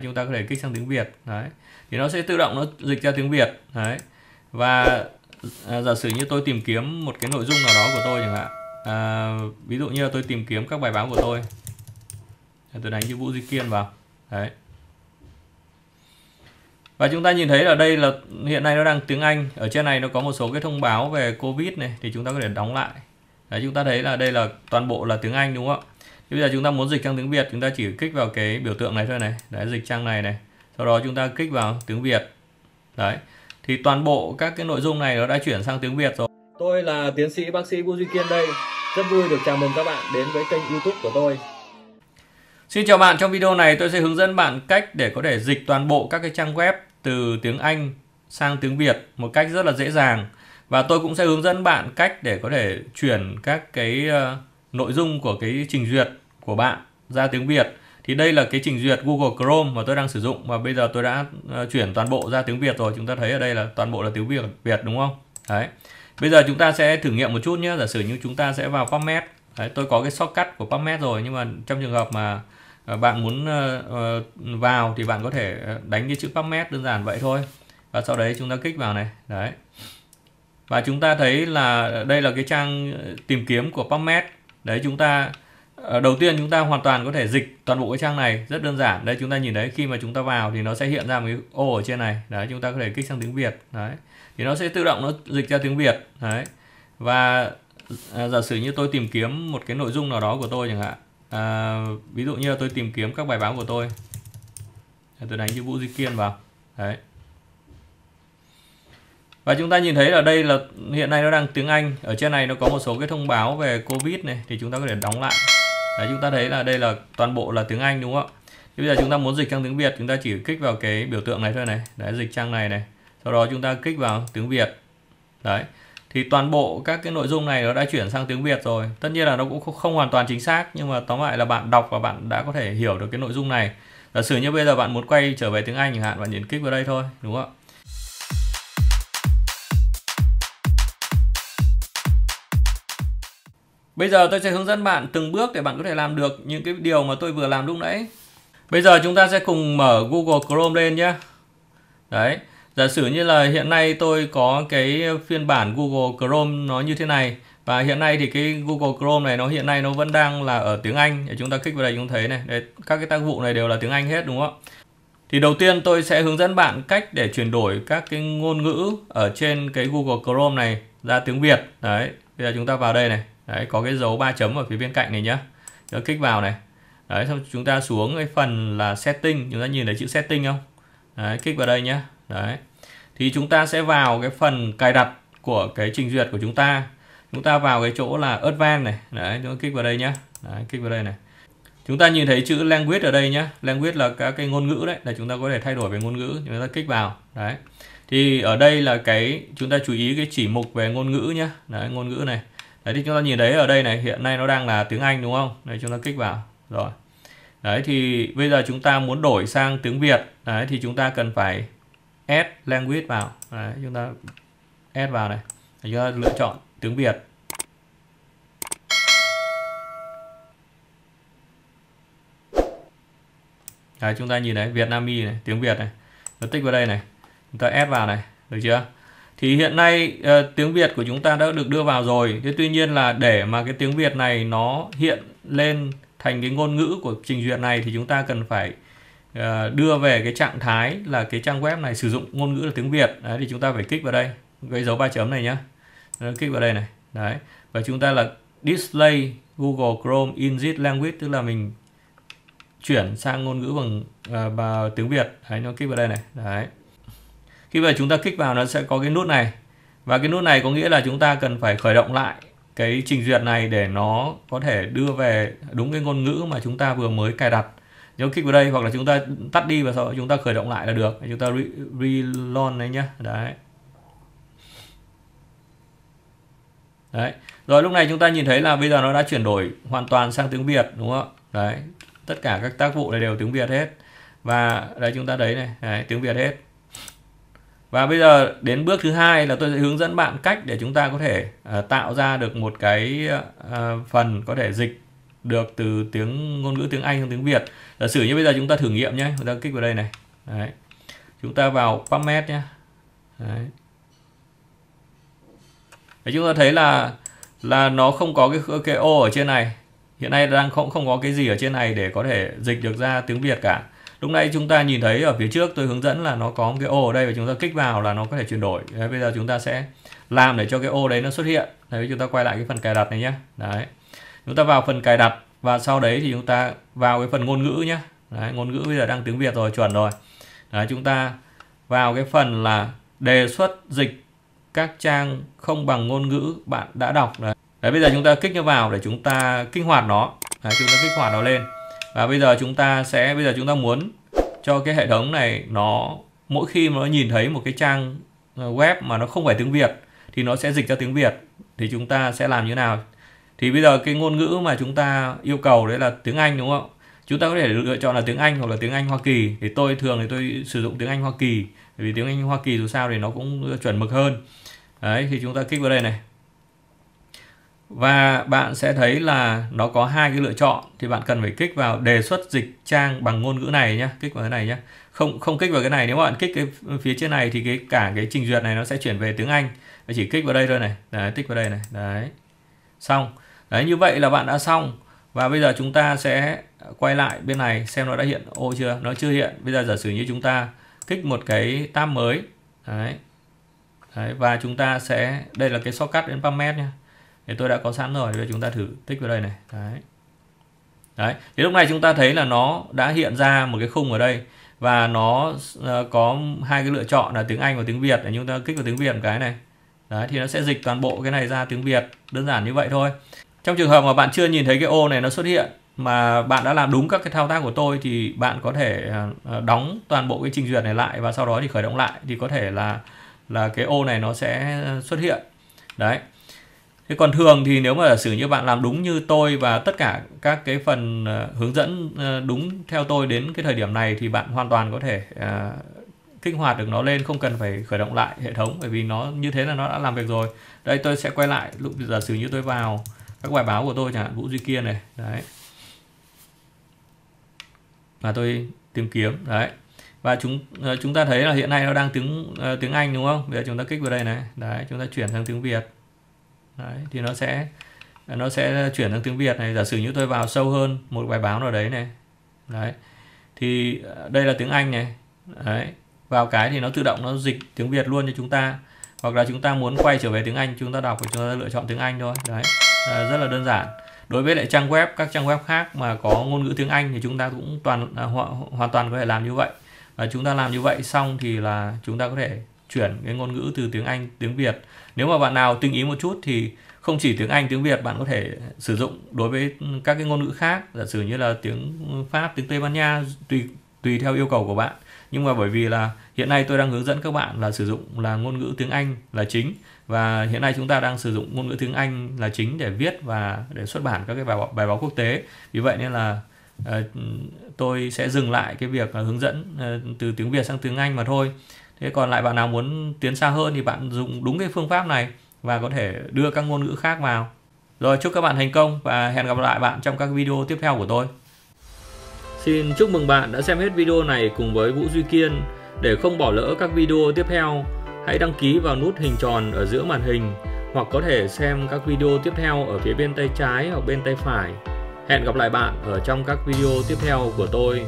chúng ta có thể kích sang tiếng Việt đấy. Thì nó sẽ tự động nó dịch ra tiếng Việt đấy. Và à, giả sử như tôi tìm kiếm một cái nội dung nào đó của tôi chẳng hạn à, ví dụ như là tôi tìm kiếm các bài báo của tôi. Tôi đánh chữ Vũ Duy Kiên vào đấy. Và chúng ta nhìn thấy ở đây là hiện nay nó đang tiếng Anh. Ở trên này nó có một số cái thông báo về Covid này thì chúng ta có thể đóng lại. Đấy chúng ta thấy là đây là toàn bộ là tiếng Anh đúng không ạ? Bây giờ chúng ta muốn dịch sang tiếng Việt chúng ta chỉ kích vào cái biểu tượng này thôi này. Đấy dịch trang này này. Sau đó chúng ta kích vào tiếng Việt. Đấy. Thì toàn bộ các cái nội dung này nó đã chuyển sang tiếng Việt rồi. Tôi là tiến sĩ bác sĩ Vũ Duy Kiên đây. Rất vui được chào mừng các bạn đến với kênh YouTube của tôi. Xin chào bạn, trong video này tôi sẽ hướng dẫn bạn cách để có thể dịch toàn bộ các cái trang web từ tiếng Anh sang tiếng Việt một cách rất là dễ dàng. Và tôi cũng sẽ hướng dẫn bạn cách để có thể chuyển các cái uh, nội dung của cái trình duyệt của bạn ra tiếng Việt. Thì đây là cái trình duyệt Google Chrome mà tôi đang sử dụng và bây giờ tôi đã ờ, chuyển toàn bộ ra tiếng Việt rồi. Chúng ta thấy ở đây là toàn bộ là tiếng Việt Việt đúng không? Đấy. Bây giờ chúng ta sẽ thử nghiệm một chút nhé. Giả sử như chúng ta sẽ vào PubMed. Đấy, tôi có cái shortcut của PubMed rồi nhưng mà trong trường hợp mà ờ, bạn muốn ờ, vào thì bạn có thể đánh cái chữ PubMed đơn giản vậy thôi và sau đấy chúng ta kích vào này đấy và chúng ta thấy là đây là cái trang tìm kiếm của PubMed đấy chúng ta ờ, đầu tiên chúng ta hoàn toàn có thể dịch toàn bộ cái trang này rất đơn giản. Đấy chúng ta nhìn thấy khi mà chúng ta vào thì nó sẽ hiện ra một cái ô ở trên này. Đấy chúng ta có thể kích sang tiếng Việt. Đấy thì nó sẽ tự động nó dịch ra tiếng Việt. Đấy và à, giả sử như tôi tìm kiếm một cái nội dung nào đó của tôi chẳng hạn à, ví dụ như là tôi tìm kiếm các bài báo của tôi. Tôi đánh chữ Vũ Duy Kiên vào. Đấy và chúng ta nhìn thấy ở đây là hiện nay nó đang tiếng Anh. Ở trên này nó có một số cái thông báo về Covid này, thì chúng ta có thể đóng lại. Đấy, chúng ta thấy là đây là toàn bộ là tiếng Anh, đúng không ạ? Thì bây giờ chúng ta muốn dịch sang tiếng Việt, chúng ta chỉ kích vào cái biểu tượng này thôi này. Đấy, dịch trang này này. Sau đó chúng ta kích vào tiếng Việt. Đấy. Thì toàn bộ các cái nội dung này nó đã chuyển sang tiếng Việt rồi. Tất nhiên là nó cũng không hoàn toàn chính xác, nhưng mà tóm lại là bạn đọc và bạn đã có thể hiểu được cái nội dung này. Giả sử như bây giờ bạn muốn quay trở về tiếng Anh chẳng hạn, bạn nhấn kích vào đây thôi, đúng không ạ? Bây giờ tôi sẽ hướng dẫn bạn từng bước để bạn có thể làm được những cái điều mà tôi vừa làm lúc nãy. Bây giờ chúng ta sẽ cùng mở Google Chrome lên nhé. Đấy, Giả sử như là hiện nay tôi có cái phiên bản Google Chrome nó như thế này. Và hiện nay thì cái Google Chrome này nó hiện nay nó vẫn đang là ở tiếng Anh. Để chúng ta kích vào đây chúng thấy này. Đây, các cái tác vụ này đều là tiếng Anh hết đúng không thì đầu tiên tôi sẽ hướng dẫn bạn cách để chuyển đổi các cái ngôn ngữ ở trên cái Google Chrome này ra tiếng Việt. Đấy bây giờ chúng ta vào đây này đấy có cái dấu ba chấm ở phía bên cạnh này nhá. Chúng kích vào này. Đấy xong chúng ta xuống cái phần là setting. Chúng ta nhìn thấy chữ setting không? Đấy kích vào đây nhá, đấy. Thì chúng ta sẽ vào cái phần cài đặt của cái trình duyệt của chúng ta. Chúng ta vào cái chỗ là advanced này. Đấy chúng ta kích vào đây nhá, đấy, kích vào đây này. Chúng ta nhìn thấy chữ language ở đây nhá. Language là các cái ngôn ngữ đấy là chúng ta có thể thay đổi về ngôn ngữ. Chúng ta kích vào. Đấy. Thì ở đây là cái chúng ta chú ý cái chỉ mục về ngôn ngữ nhá, đấy ngôn ngữ này đấy thì chúng ta nhìn thấy ở đây này hiện nay nó đang là tiếng Anh đúng không? Đây chúng ta kích vào. Rồi. Đấy thì bây giờ chúng ta muốn đổi sang tiếng Việt. Đấy thì chúng ta cần phải add language vào. Đấy, chúng ta add vào này. Chúng ta lựa chọn tiếng Việt. Đấy, chúng ta nhìn thấy Vietnamese này tiếng Việt này. Nó tích vào đây này. Chúng ta add vào này. Được chưa? Thì hiện nay uh, tiếng Việt của chúng ta đã được đưa vào rồi. Thế tuy nhiên là để mà cái tiếng Việt này nó hiện lên thành cái ngôn ngữ của trình duyệt này thì chúng ta cần phải uh, đưa về cái trạng thái là cái trang web này sử dụng ngôn ngữ là tiếng Việt. Đấy thì chúng ta phải kích vào đây cái dấu ba chấm này nhá. Kích vào đây này. Đấy và chúng ta là display Google Chrome in this language tức là mình chuyển sang ngôn ngữ bằng uh, tiếng Việt. Đấy nó kích vào đây này. Đấy khi mà chúng ta kích vào nó sẽ có cái nút này. Và cái nút này có nghĩa là chúng ta cần phải khởi động lại cái trình duyệt này để nó có thể đưa về đúng cái ngôn ngữ mà chúng ta vừa mới cài đặt. Nếu kích vào đây hoặc là chúng ta tắt đi và sau đó chúng ta khởi động lại là được. Chúng ta re, relaunch đấy nhá. Đấy. Đấy. Rồi lúc này chúng ta nhìn thấy là bây giờ nó đã chuyển đổi hoàn toàn sang tiếng Việt đúng không đấy. Tất cả các tác vụ này đều tiếng Việt hết. Và đây chúng ta đấy này. Đấy, tiếng Việt hết và bây giờ đến bước thứ hai là tôi sẽ hướng dẫn bạn cách để chúng ta có thể uh, tạo ra được một cái uh, phần có thể dịch được từ tiếng ngôn ngữ tiếng Anh sang tiếng Việt. Giả sử như bây giờ chúng ta thử nghiệm nhé. Chúng ta kích vào đây này. Đấy. chúng ta vào PubMed nhé. Đấy. Đấy, chúng ta thấy là là nó không có cái cái ô ở trên này. Hiện nay đang không không có cái gì ở trên này để có thể dịch được ra tiếng Việt cả lúc nãy chúng ta nhìn thấy ở phía trước tôi hướng dẫn là nó có một cái ô ở đây và chúng ta kích vào là nó có thể chuyển đổi. Đấy, bây giờ chúng ta sẽ làm để cho cái ô đấy nó xuất hiện. Đấy chúng ta quay lại cái phần cài đặt này nhé đấy. Chúng ta vào phần cài đặt và sau đấy thì chúng ta vào cái phần ngôn ngữ nhé đấy, ngôn ngữ bây giờ đang tiếng Việt rồi chuẩn rồi. Đấy, chúng ta vào cái phần là đề xuất dịch các trang không bằng ngôn ngữ bạn đã đọc. Đấy, đấy bây giờ chúng ta kích nó vào để chúng ta kích hoạt nó. Đấy, chúng ta kích hoạt nó lên và bây giờ chúng ta sẽ, bây giờ chúng ta muốn cho cái hệ thống này nó, mỗi khi mà nó nhìn thấy một cái trang ờ, web mà nó không phải tiếng Việt thì nó sẽ dịch ra tiếng Việt. Thì chúng ta sẽ làm như nào? Thì bây giờ cái ngôn ngữ mà chúng ta yêu cầu đấy là tiếng Anh, đúng không? Chúng ta có thể lựa chọn là tiếng Anh hoặc là tiếng Anh Hoa Kỳ. Thì tôi thường thì tôi sử dụng tiếng Anh Hoa Kỳ. Bởi vì tiếng Anh Hoa Kỳ dù sao thì nó cũng chuẩn mực hơn. Đấy, thì chúng ta kích vào đây này và bạn sẽ thấy là nó có hai cái lựa chọn. Thì bạn cần phải kích vào đề xuất dịch trang bằng ngôn ngữ này nhé kích vào cái này nhé không không kích vào cái này. Nếu bạn kích cái phía trên này thì cái cả cái trình duyệt này nó sẽ chuyển về tiếng Anh. Và chỉ kích vào đây thôi này. Đấy tích vào đây này. Đấy. Xong. Đấy như vậy là bạn đã xong. Và bây giờ chúng ta sẽ quay lại bên này xem nó đã hiện ô chưa. Nó chưa hiện. Bây giờ giả sử như chúng ta kích một cái tab mới. Đấy, đấy và chúng ta sẽ đây là cái shortcut đến PubMed nhé thì tôi đã có sẵn rồi, bây giờ chúng ta thử tích vào đây này. Đấy. Đấy, thì lúc này chúng ta thấy là nó đã hiện ra một cái khung ở đây và nó ờ, có hai cái lựa chọn là tiếng Anh và tiếng Việt. Để chúng ta kích vào tiếng Việt một cái này. Đấy, thì nó sẽ dịch toàn bộ cái này ra tiếng Việt, đơn giản như vậy thôi. Trong trường hợp mà bạn chưa nhìn thấy cái ô này nó xuất hiện mà bạn đã làm đúng các cái thao tác của tôi thì bạn có thể ờ, ờ, đóng toàn bộ cái trình duyệt này lại và sau đó thì khởi động lại thì có thể là là cái ô này nó sẽ xuất hiện. Đấy. Thế còn thường thì nếu mà giả sử như bạn làm đúng như tôi và tất cả các cái phần ờ, hướng dẫn ờ, đúng theo tôi đến cái thời điểm này thì bạn hoàn toàn có thể uh, kích hoạt được nó lên không cần phải khởi động lại hệ thống bởi vì nó như thế là nó đã làm việc rồi. Đây tôi sẽ quay lại lúc giả sử như tôi vào các bài báo của tôi chẳng hạn Vũ Duy Kiên này, đấy. Và tôi tìm kiếm đấy. Và chúng chúng ta thấy là hiện nay nó đang tiếng uh, tiếng Anh đúng không? Bây giờ chúng ta kích vào đây này. Đấy, chúng ta chuyển sang tiếng Việt đấy, thì nó sẽ nó sẽ chuyển sang tiếng Việt này. Giả sử như tôi vào sâu hơn một bài báo nào đấy này. Đấy thì ờ, đây là tiếng Anh này. Đấy vào cái thì nó tự động nó dịch tiếng Việt luôn cho chúng ta. Hoặc là chúng ta muốn quay trở về tiếng Anh chúng ta đọc thì chúng ta lựa chọn tiếng Anh thôi. Đấy à, rất là đơn giản. Đối với lại trang web các trang web khác mà có ngôn ngữ tiếng Anh thì chúng ta cũng toàn à, hoàn toàn có thể làm như vậy. Và chúng ta làm như vậy xong thì là chúng ta có thể chuyển cái ngôn ngữ từ tiếng Anh tiếng Việt. Nếu mà bạn nào tinh ý một chút thì không chỉ tiếng Anh tiếng Việt bạn có thể sử dụng đối với các cái ngôn ngữ khác. Giả sử như là tiếng Pháp tiếng Tây Ban Nha tùy tùy theo yêu cầu của bạn. Nhưng mà bởi vì là hiện nay tôi đang hướng dẫn các bạn là sử dụng là ngôn ngữ tiếng Anh là chính. Và hiện nay chúng ta đang sử dụng ngôn ngữ tiếng Anh là chính để viết và để xuất bản các cái bài báo, bài báo quốc tế. Vì vậy nên là uh, tôi sẽ dừng lại cái việc hướng dẫn uh, từ tiếng Việt sang tiếng Anh mà thôi thế còn lại bạn nào muốn tiến xa hơn thì bạn dùng đúng cái phương pháp này và có thể đưa các ngôn ngữ khác vào rồi, chúc các bạn thành công và hẹn gặp lại bạn trong các video tiếp theo của tôi Xin chúc mừng bạn đã xem hết video này cùng với Vũ Duy Kiên để không bỏ lỡ các video tiếp theo, hãy đăng ký vào nút hình tròn ở giữa màn hình hoặc có thể xem các video tiếp theo ở phía bên tay trái hoặc bên tay phải. Hẹn gặp lại bạn ở trong các video tiếp theo của tôi.